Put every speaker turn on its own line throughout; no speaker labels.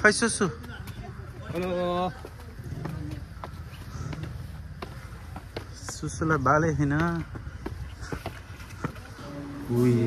खै सुसु
हेलो
सुसुलाई बाले छैन उही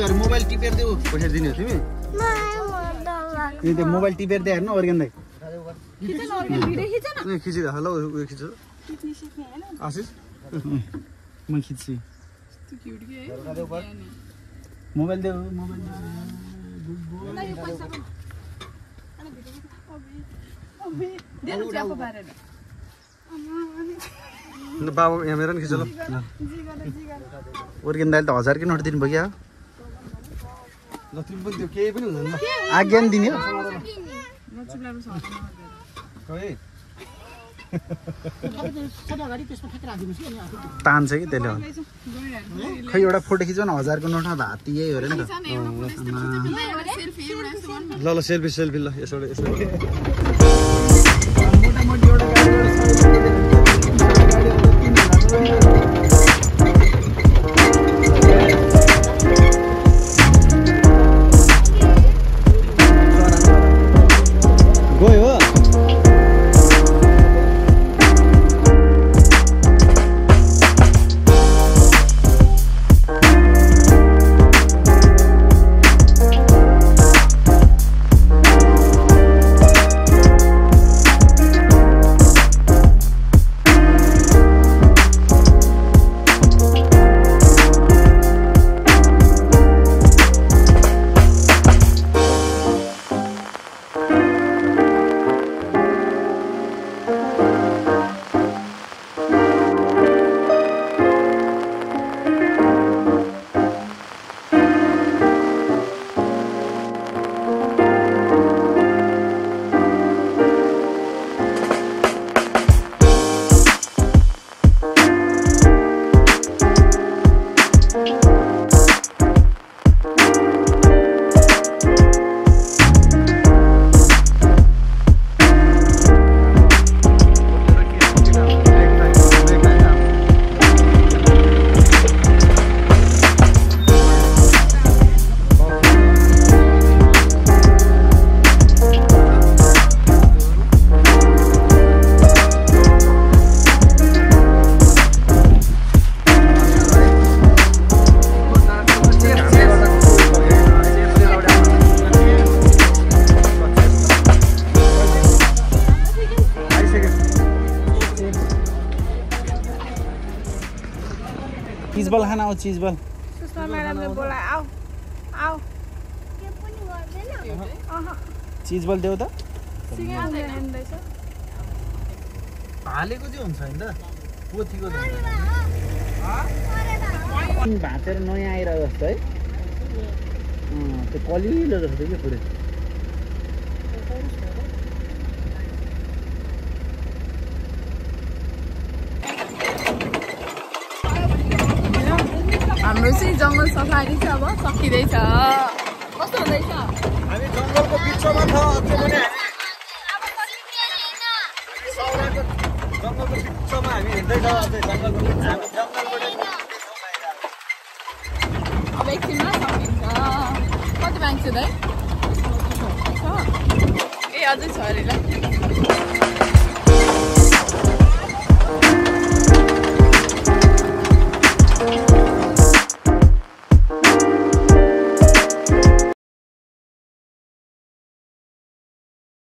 मोबाइल मोबाइल टिपेर देऊ।
पैसा दिने हो तिमी?
यो त्यो मोबाइल टिपेर दे हेर्न अर्ग्यान दाइ।
ल उयो खिच। आशिष?
म खिच्छु।
के
मोबाइल देऊ मोबाइल
बाबा यहाँ मेरो नि खिच ल।
जिगर जिगर
अर्ग्यान दाइले त हजारकै नोट दिनुभयो क्या?
केही पनि हुँदैन
आज्ञा नि दिने तान्छ कि त्यसले खै एउटा फोटो खिच्यो न हजारको नोटमा भाती यही हो अरे नि त
ल ल सेल्फी सेल्फी ल यसो यसो
चिजबल खान आऊ चिजबल चिजबल देऊ त
हालेको चाहिँ हुन्छ होइन त। पोथीको भाँचेर नयाँ आइरहेको जस्तो है। त्यो कलिलो जस्तो कि पुरै।
सफारी चाहिँ अब सकिँदैछ कस्तो हुँदैछ
हामी जङ्गलको बिचमा छ अझै पनि जङ्गलको बिचमा हामी हिँड्दैछौँ अझै
अब एकछिनमा सकिन्छ कति मान्छे दाइ? ए अझै छ अरे ल